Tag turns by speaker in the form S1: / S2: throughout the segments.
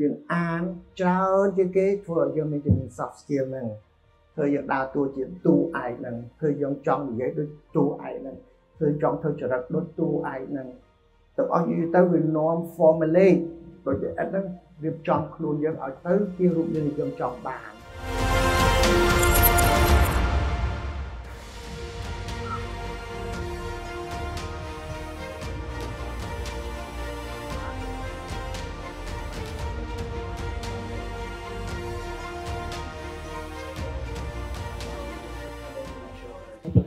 S1: យើងអានច្រើនជាងគេធ្វើឲ្យយើងមានជំនាញ soft skill ហ្នឹងធ្វើយើងដើរតួជាតួឯកហ្នឹងធ្វើយើងចង់និយាយដូចតួឯកហ្នឹងធ្វើចង់ធ្វើចរិតដូចតួឯកហ្នឹងទាំងអស់និយាយទៅវានាំ formulate ដូចអត់ហ្នឹងរៀបចំខ្លួនយើងឲ្យទៅជារូបរាងយើងចង់បាន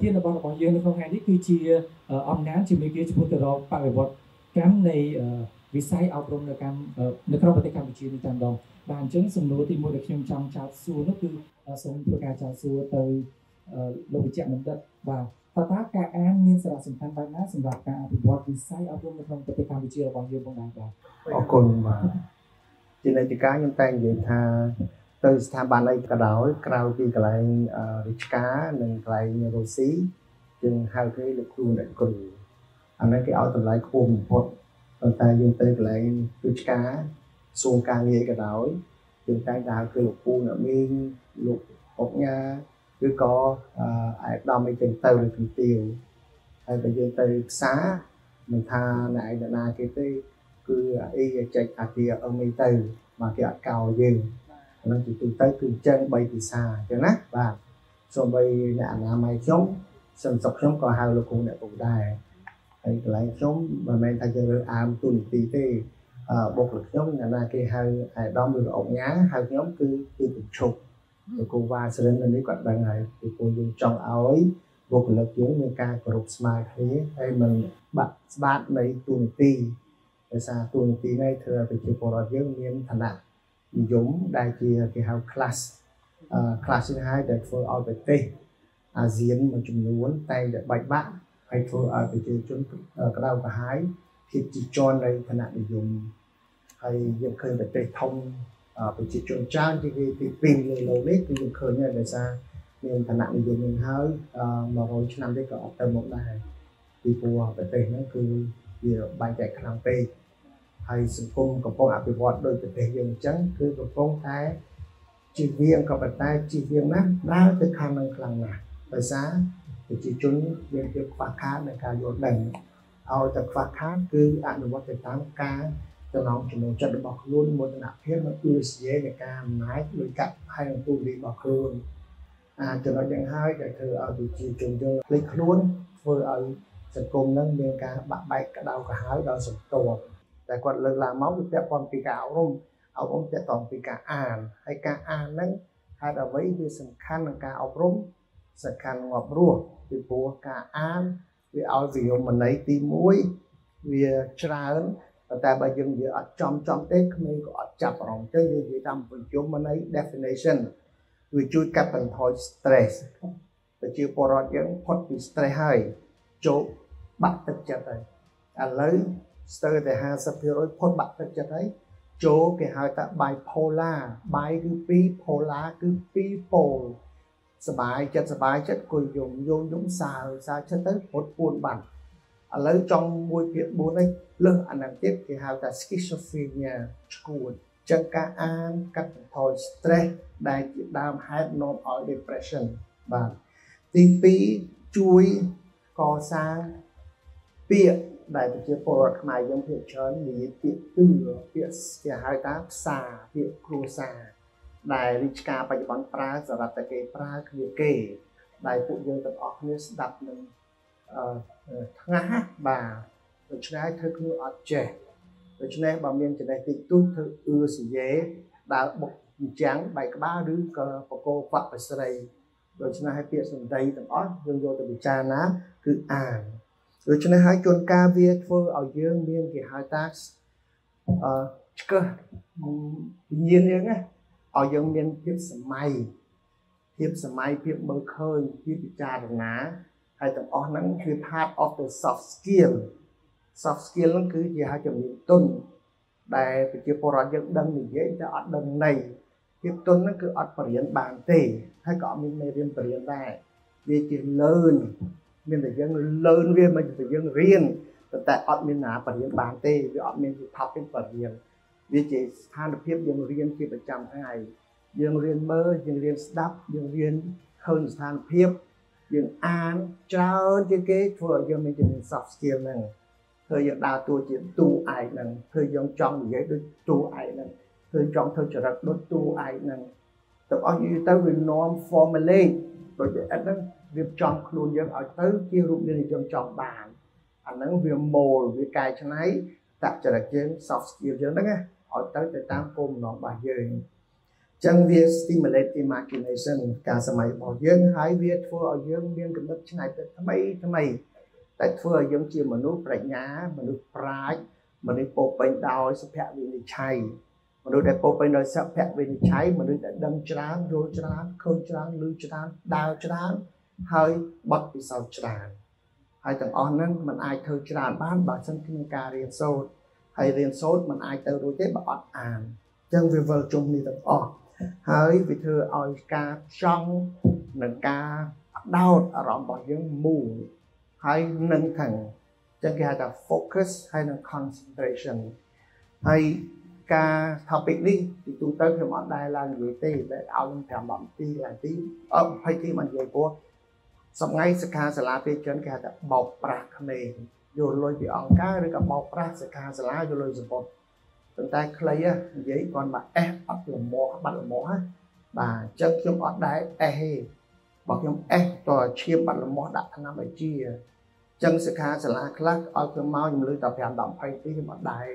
S2: ធានរបស់របស់យើងនៅក្នុងថ្ងៃនេះគឺជាអង្គការជាមេគាចំពោះទៅរកបរិវត្តកម្មនៃវិស័យអប់រំនៅកម្មនៅក្នុងប្រទេសកម្ពុជានេះតែម្ដងបាទអញ្ចឹងសំណួរទី1ដែលខ្ញុំចង់ចោទសួរនោះគឺសូមធ្វើការចោទសួរទៅលោកវិជ្ជបណ្ឌិតបាទតើតើការអានមានសារៈសំខាន់បែបណាសម្រាប់ការអភិវឌ្ឍវិស័យអប់រំនៅក្នុងប្រទេសកម្ពុជារបស់យើងផងដែរបាទ
S1: អរគុណបាទជានិច្ចការខ្ញុំតែនិយាយថា ទៅស្ថាប័នអីក៏ដោយក្រៅពីកន្លែងរាជការនិងកន្លែងរុស្ស៊ីយើងហៅគេលោកគ្រូអ្នកគ្រូអានេះគេឲ្យតម្លៃខ្ពស់បំផុតប៉ុន្តែយើងទៅកន្លែងរាជការសួងការងារក៏ដោយយើងតែងតែហៅគេលោកគ្រូអ្នកមីងលោកអុកញ៉ាឬក៏អាយដាមអីចឹងទៅលើទីទាវហើយបើយើងទៅផ្សារមិនថាអ្នកឯណាគេទេគឺអីចែកអាគាអឹមអីទៅមកគេអត់កោយើង ហ្នឹងជាទូទៅគឺអញ្ចឹង3ភាសាអញ្ចឹងណាបាទសូម្បីអ្នកអនាម័យខ្ញុំសិនសុកខ្ញុំក៏ហៅលោកគ្រូអ្នកគ្រូដែរហើយកន្លែងខ្ញុំមិនមែនថាយើងរើសអើងទូនីតិទេអឺបុគ្គលិកខ្ញុំអ្នកណាគេហៅអាយដាមឬអុកញ៉ាហៅខ្ញុំគឺគឺប្រជុំលោកគ្រូវ៉ាសរិននេះគាត់ដឹងហើយពីព្រោះយើងចង់ឲ្យបុគ្គលិកយើងមានការគោរពស្មើគ្នាហើយមិនបាក់ស្បាតនៃទូនីតិដោយសារទូនីតិនេះធ្វើឲ្យប្រជាពលរដ្ឋយើងមានឋានៈ និយមដែលជាគេហៅ class class នេះហើយដែលធ្វើឲ្យប្រទេសអាស៊ានមួយចំនួនតែងតែបែកបាក់ហើយធ្វើឲ្យប្រជាជនក្តៅក្រហាយភាពជីជន់នៃឋានៈនិយមហើយយើងឃើញប្រទេសធំប្រជាជនច្រើនជាគេទី2លើលើនេះគឺយើងឃើញហើយដោយសារមានឋានៈនិយមនឹងហើយ100ឆ្នាំទៀតក៏អត់ទៅមុខដែរពីព្រោះប្រទេសហ្នឹងគឺវាបែងចែកខ្លាំងពេក ហើយសង្គមកំពុងអភិវឌ្ឍដោយប្រទេសយើងអញ្ចឹងគឺកំពុងតែជីវៀងក៏ប៉ុន្តែជីវៀងណាដើរទៅខាងនឹងខ្លាំងណាស់ដោយសារប្រជាជនមានភាពខ្វះខាតនៃការយល់ដឹងឲ្យតែខ្វះខាតគឺអនុវត្តទៅតាមការចំណងចំណូលចិត្តរបស់ខ្លួនមោទនភាពនិងឧស្សាហ៍នៃការអំណាចដោយកាត់ហើយនឹងទូលីរបស់ខ្លួនអាចំណុចយ៉ាងហើយដែលធ្វើឲ្យប្រជាជនយើងភ្លេចខ្លួនធ្វើឲ្យសង្គមនឹងមានការបាក់បែកក្តៅក្រហាយដល់សន្តិភាព តែគាត់លើកឡើងមកវាពាក់ព័ន្ធពីការអប់រំអប់រំពាក់ព័ន្ធពីការអានហើយការអានហ្នឹងហេតុអ្វីវាសំខាន់នឹងការអប់រំសំខាន់ងាប់រស់ពីព្រោះការអានវាឲ្យវិយមន័យទី1វាច្រើនតែបើយើងនិយាយអត់ចំចំទេក្មេងក៏អត់ចាប់អារម្មណ៍ទេយើងនិយាយតាមបញ្យមន័យ definition វាជួយកាត់បន្ថយ stress ប្រជាពលរដ្ឋយើងផុតពី stress ហើយចូលបាក់ទឹកចិត្តហើយឥឡូវ ស្ទើរតែ50%ផុតបាក់ទឹកចិត្តហើយចូលគេហៅថា bipolar bi គឺ2 polar គឺ2 pole សបាយចិត្តសបាយចិត្តគួយយំយំយំសើសើចិត្តទៅផុតពួនបាត់ឥឡូវចង់មួយភាគ4នេះលើសអានឹងទៀតគេហៅថា schizophrenia ឈួតចឹងការអានកាត់បន្ថយ stress ដែលជាដើមហេតុនាំឲ្យ depression បាទទី2ជួយកសាងពាក្យ ដែលប្រជាពលរដ្ឋខ្មែរយើងភាគច្រើននិយាយពាក្យទឺពាក្យគេហៅថាផ្សារពាក្យគ្រួសារដែលរាជការបច្ចុប្បន្នប្រើសម្រាប់តែគេប្រើគ្នាគេដែលពួកយើងទាំងអស់គ្នាស្ដាប់នឹងអឺថ្ងាស់បាទដូច្នេះធ្វើខ្លួនអត់ចេះដូច្នេះបើមានចំណេះតិចតួចធ្វើអឺសយេដើរបុកអញ្ចឹងបែកក្បាលឬក៏បកោខ្វាក់បស្រីដូច្នេះឲ្យពាក្យសម្ដីទាំងអស់យើងយកទៅពិចារណាគឺអាន ដូច្នេះហើយជួនកាលវាធ្វើឲ្យយើងមានគេហៅថាអឺឆ្កឹះវិញ្ញាណយើងណាឲ្យយើងមានភាពសម័យភាពសម័យភាពមើលឃើញភាពពិចារណាហើយទាំងអស់ហ្នឹងគឺ part of the soft skill soft skill ហ្នឹងគឺជាហៅជំនាញទុនដែលប្រជាពលរដ្ឋយើងដឹងនិយាយតែអត់ដឹងន័យភាពទុនហ្នឹងគឺអត់បរៀនបានទេហើយក៏អត់មានមេរៀនបរៀនដែរវាជា learn មានតែយើងលើនវាមិនតែយើងរៀនតែអត់មានណាបរៀនបានទេវាអត់មានជា topic បរៀនវាជាស្ថានភាពយើងរៀនជាប្រចាំថ្ងៃយើងរៀនមើលយើងរៀនស្ដាប់យើងរៀនឃើញស្ថានភាពយើងអានច្រើនជាងគេធ្វើឲ្យយើងមានជំនាញ soft skill ហ្នឹងធ្វើយើងដើរតួជាតួឯកហ្នឹងធ្វើយើងចង់និយាយដូចតួឯកហ្នឹងធ្វើចង់ធ្វើចរិតដូចតួឯកហ្នឹងទាំងអស់យូរទៅវានាំ formulate ដូចអត់ហ្នឹង វាចំខ្លួនយើងឲ្យទៅជារូបរាងយើងចង់បានអាហ្នឹងវា mold វាកែច្នៃតចរិតយើង soft skill យើងហ្នឹងណាឲ្យទៅទៅតាមគោលបំណងរបស់យើងចឹងវា stimulate imagination ការសម័យរបស់យើងហើយវាធ្វើឲ្យយើងមានគំនិតច្នៃប្រឌិតថ្មីថ្មីតែធ្វើឲ្យយើងជាមនុស្សប្រាជ្ញាមនុស្សប្រាជ្ញមនុស្សពោពេញដោយសុភវិនិច្ឆ័យមនុស្សដែលពោពេញដោយសុភវិនិច្ឆ័យមនុស្សដែលដឹងច្រើនយល់ច្រើនឃើញច្រើនឮច្រើនដើរច្រើន ហើយបត់ពិសោធន៍ច្រើនហើយទាំងអស់ហ្នឹងมันអាចធ្វើច្រើនបានបើមិនគ្មានការរៀនសូត្រហើយរៀនសូត្រมันអាចទៅរួចទេបើអត់អានអញ្ចឹងវាវិលជុំនេះទាំងអស់ហើយវាធ្វើឲ្យការចង់និងការដោតអារម្មណ៍របស់យើងមូលហើយនឹងខាងចឹងគេហៅថា focus ហើយនឹង concentration ហើយការ topic នេះទីទូទៅខ្ញុំអត់ដែរឡើងនិយាយទេតែឲ្យខ្ញុំ5 10នាទីឡើងទីអត់20នាទីមកនិយាយព្រោះ សម្ងាយសិក្ខាសាលាពេលចិនគេហៅថាបោកប្រាស់ក្មេងយកលុយពីអង្គការឬក៏បោកប្រាស់សិក្ខាសាលាយកលុយសពុតប៉ុន្តែខ្លីនិយាយគាត់មកអេសអត់លំមាស់បាត់លំមាស់ណាបាទអញ្ចឹងខ្ញុំអត់ដែរអេសទេបើខ្ញុំអេសតើឈាមបាត់លំមាស់ដាក់ថ្នាំឲ្យជាអញ្ចឹងសិក្ខាសាលាខ្លះឲ្យខ្ញុំមកខ្ញុំលឺតែ5 10 20នាទីខ្ញុំអត់ដែរ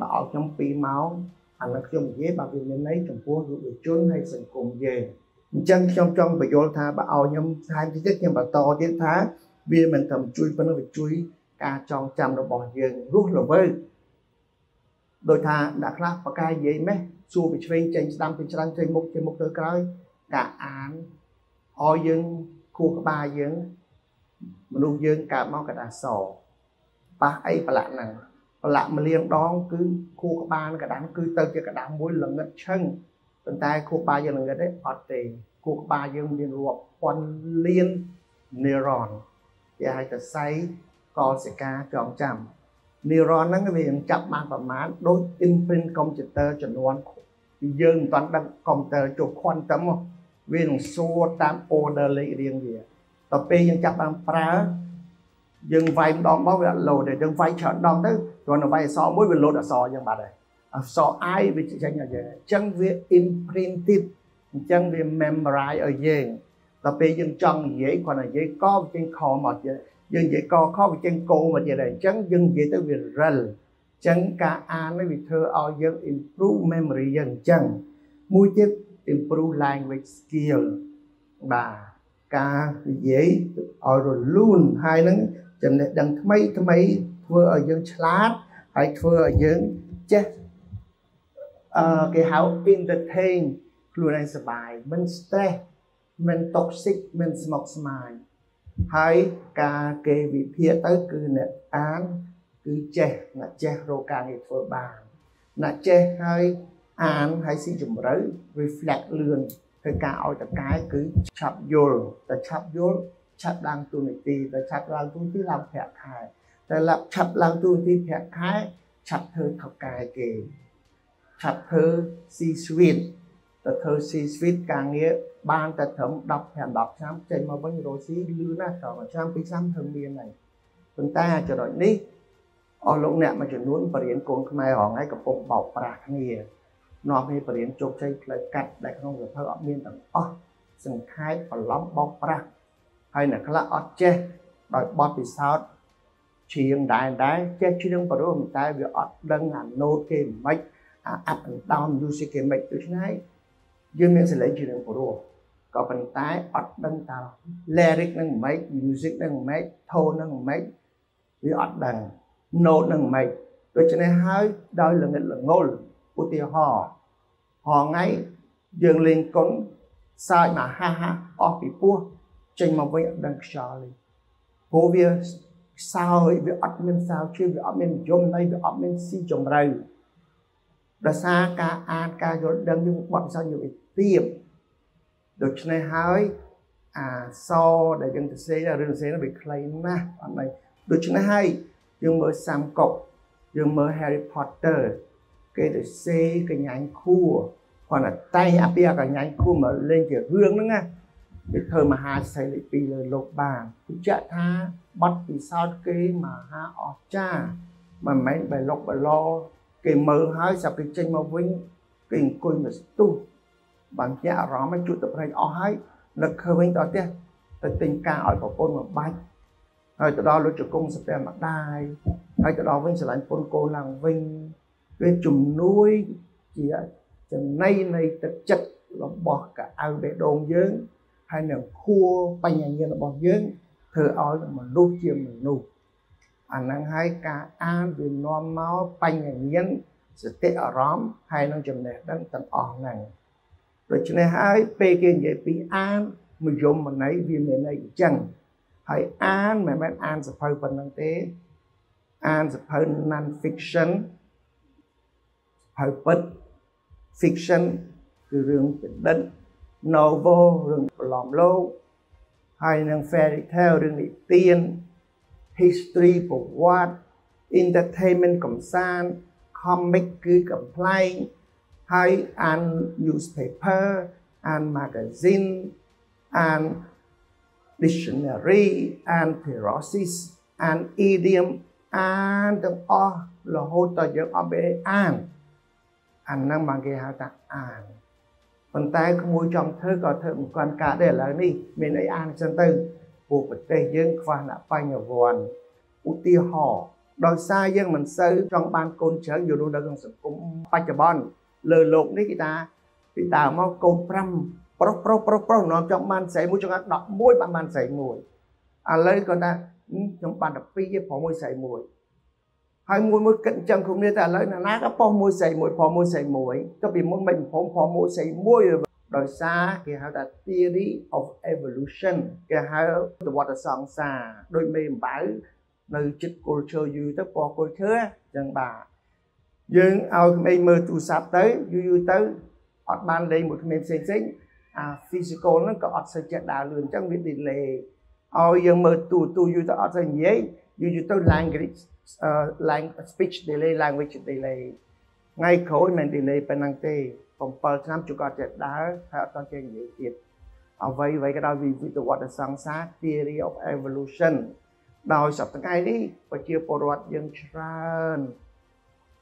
S1: បើឲ្យខ្ញុំ2ម៉ោងអានេះខ្ញុំនិយាយបើវាមានន័យចំពោះយុវជនហើយសង្គមយើង អញ្ចឹងខ្ញុំចង់បញ្យល់ថាបើឲ្យខ្ញុំថែមតិចទៀតខ្ញុំបន្តទៀតថា វាមិនត្រឹមជួយប៉ុណ្ណឹងវាជួយការចងចាំរបស់យើងរស់រវើកដោយថាអ្នកខ្លះបកាយនិយាយម៉េះសួរពីឆ្វេងចេញស្ដាំពីច្រាំងចេញមុខចេញមុខទៅក្រោយការអានឲ្យយើងខួរក្បាលយើងមនុស្សយើងកើតមកកដាសប៉ះអីប្រឡាក់ហ្នឹងប្រឡាក់ម្លៀងដង គឺខួរក្បាលកដាំគឺទៅជាកដាំមួយល្ងិតឈឹង ប៉ុន្តែខួរក្បាលយើងល្ងិតទេអត់ទេខួរក្បាលយើងមានរាប់ពាន់លាន neuron គេហៅថាសៃកលសិកាចងចាំ neuron ហ្នឹងវាចាប់បានប្រមាណដូច imprint computer ចំនួនពីយើងមិនតាន់ដឹង computer ចុះ quantum វានឹងសួរតាម order លេខរៀងវាដល់ពេលយើងចាប់បានប្រើយើងវាយម្ដងមកវាអត់លោតទេយើងវាយច្រើនដងទៅគ្រាន់តែវាយអក្សរមួយវាលោតអក្សរយ៉ាងបាត់ហើយ អក្សរ I វាចេញឲ្យយើងអញ្ចឹងវា imprinted អញ្ចឹងវា memorize ឲ្យយើងដល់ពេលយើងចង់និយាយគ្រាន់តែនិយាយក៏វាចេញខមកទៀតយើងនិយាយកខវាចេញគោមកទៀតហើយអញ្ចឹងយើងនិយាយទៅវារិលអញ្ចឹងការអាននេះវាធ្វើឲ្យយើង improve memory យើងអញ្ចឹងមួយទៀត improve language skill បាទការនិយាយឲ្យរលូនហើយនឹងចំណេះដឹងថ្មីថ្មីធ្វើឲ្យយើងឆ្លាតហើយធ្វើឲ្យយើងចេះ អឺគេហៅ entertain ខ្លួនឯងសប្បាយមិន stress មិន toxic មិនស្មុគស្មាញហើយការគេវិភាគទៅគឺអ្នកអានគឺចេះអ្នកចេះរកការងារធ្វើបានអ្នកចេះហើយអានហើយស៊ីជម្រៅ reflect លឿនធ្វើការឲ្យតកែគឺឆាប់យល់តែឆាប់យល់ឆាប់ឡើងទូនីតិតែឆាប់ឡើងទូនីតិឡើងប្រាក់ខែតែឡាប់ឆាប់ឡើងទូនីតិប្រាក់ខែឆាប់ធ្វើថកែគេ ឆាប់ធ្វើ C suite ទៅធ្វើ C suite ការងារបានតែត្រឹម10 5 10ឆ្នាំចេញមកវិញរស់ស៊ីលឿនណាស់ត្រឹមឆ្នាំ2ឆ្នាំធ្វើមានហើយប៉ុន្តែចំណុចនេះអស់លោកអ្នកមួយចំនួនបរៀនកូនខ្មែររងហើយកំពុងបោកប្រាស់គ្នានាំឲ្យបរៀនជោគជ័យផ្លូវកាត់ដែលក្នុងសភៅអត់មានទាំងអស់សង្ខេបបន្លំបោកប្រាស់ហើយអ្នកខ្លះអត់ចេះដោយបត់ពិសោធន៍ច្រៀងដែរដែរចេះច្រៀងបរិមតែវាអត់ដឹងអា note គេមិនអា up and down music គេមិនដូច្នេះយើងមានសលេងច្រៀងបរិមក៏ប៉ុន្តែអត់ដឹងថា lyric នឹងមិន music នឹងមិន tone នឹងមិនវាអត់ដឹង note នឹងមិនដូច្នេះហើយដោយល្ងិតល្ងល់ឧទាហរណ៍ហងៃយើងលេងកុនសើចមកហាហាអស់ពីពោះចេញមកវិញអត់ដឹងខ្យល់ទេព្រោះវាសើចវាអត់មានសើជឿវាអត់មានយមន័យវាអត់មានស៊ីចម្រៅ ដោយសារការអានការយល់ដឹងយើងបត់ផ្សោតយើងវាទៀបដូច្នេះហើយអាសដែលយើងទៅសេរឿងសេនោះវាខ្លីណាស់អត់ន័យដូច្នេះហើយយើងមើលសាំកុកយើងមើល Harry Potter គេទៅសេកញ្ញាញ់ខួរគាត់តែតែងអាពីកញ្ញាញ់ខួរមកលេងជារឿងហ្នឹងណាគេធ្វើមហាសីលេខ2លើលោកបានបញ្ជាក់ថាបទពិសោធន៍គេមហាអស្ចារ្យមិនមែនបែលុកបឡ គេមើលហើយសាប់គេចេញមកវិញគេអង្គុយមកស្ទុះបានជាអារម្មណ៍ជួតទៅប្រេងអស់ហើយនឹកឃើញវិញដល់ផ្ទះទៅទិញការឲ្យប្រពន្ធមកបាច់ហើយទៅដល់លោកជង្គង់សព្វម្ដាយហើយទៅដល់វិញស្រឡាញ់ពុនកូនឡើងវិញវាជំនួយជាចំណៃនៃទឹកចិត្តរបស់កៅអៅបេះដូងយើងហើយនឹងខួរបញ្ញាញាណរបស់យើងធ្វើឲ្យមនុស្សជាមនុស្ស អាហ្នឹងហើយការអានវានាំមកបញ្ញាញាណសតិអារម្មណ៍ហើយនឹងចំណេះដឹងទាំងអស់ហ្នឹងដូច្នេះហើយពេលគេនិយាយពីអានមយមន័យវាមានន័យអញ្ចឹងហើយអានមិនមែនអានសភៅប៉ុណ្្នឹងទេ អានសភៅ non fiction សភៅពិត fiction គឺរឿងពិឌិត novel រឿងប្រឡំលោកហើយនឹង fairy tale រឿងនិទាន history ប្រវត្តិ entertainment កំសាន្ត comic គឺកំ pl ែងហើយអាន newspaper អាន magazine អាន dictionary អាន theosis អាន idiom អានទាំងអស់រហូតដល់យើងអត់បានអានអាហ្នឹងបានគេហៅថាអានប៉ុន្តែក្មួយចង់ធ្វើក៏ធ្វើមិនកាន់ការដែរឥឡូវនេះមានអីអានចឹងទៅ ពួកប្រទេសយើងខ្វះអ្នកបញ្ញវន្តឧទាហរណ៍ដោយសារយើងមិនសូវចង់បានកូនច្រើនយល់នៅក្នុងសង្គមបច្ចុប្បន្នលើលោកនេះគេថាពីដើមមកកូន5ប្រុសប្រុសប្រុសប្រុសនាំចង់បានស្រីមួយចង់11បានបានស្រីមួយឥឡូវគាត់ថាខ្ញុំបាន12ទេប្រុសមួយស្រីមួយហើយមួយមួយគិតអញ្ចឹងគ្នាតែឥឡូវណាណាក៏ប៉ុសមួយស្រីមួយប្រុសមួយស្រីមួយទៅពីមុនមិនព្រមប្រុសមួយស្រីមួយ ដោយសារគេហៅថា theory of evolution គេហៅប្រវត្តិសង្សារដូចមេអំបៅនៅចិត្តគល់ឈើយូរទៅពណ៌គល់ឈើអញ្ចឹងបាទយើងឲ្យក្មេងមើលទូរស័ព្ទទៅយូរយូរទៅអត់បានលេងមួយក្មេងផ្សេងផ្សេងអា physical ហ្នឹងក៏អត់សូវចេះដើរលឿនអញ្ចឹងវា delay ឲ្យយើងមើលទូទូយូរទៅអត់សូវនិយាយយូរយូរទៅ language language speech delay language delay ថ្ងៃក្រោយមិន delay ប៉ុណ្ណឹងទេ 7ឆ្នាំជួគាត់ចេះដើរហើយអត់តចេះនិយាយទៀតអ្វីអ្វីក៏ដោយវិវិតវត្តសង្សារ theory of evolution ដោយសប្តាហ៍នេះប្រជាពលរដ្ឋយើងច្រើន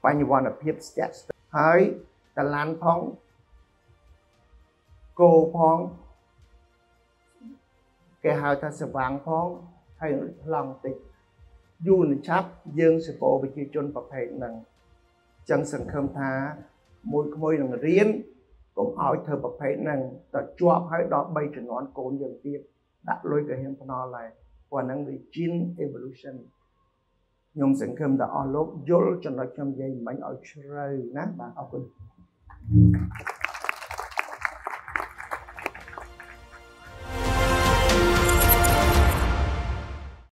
S1: បញ្ញវន្តភាពស្ទាក់ស្ទើរហើយកលានផងគោផងគេហៅថាសវាងផងហើយឡង់តិចយូរនឹងឆាប់យើងសពោប្រជាជនប្រភេទហ្នឹងចឹងសង្ឃឹមថា មួយក្មួយនឹងរៀនកុំឲ្យធ្វើប្រភេទហ្នឹងតែជាប់ហើយដល់3ជំនាន់កូនយើងទៀតដាក់លុយក៏ហ៊ានភ្នល់ដែរព្រោះហ្នឹងវា gene evolution ខ្ញុំសង្ឃឹមថាអស់លោកយល់ចំណុចខ្ញុំនិយាយមិញឲ្យជ្រៅណាបាទអរគុណ Thank you.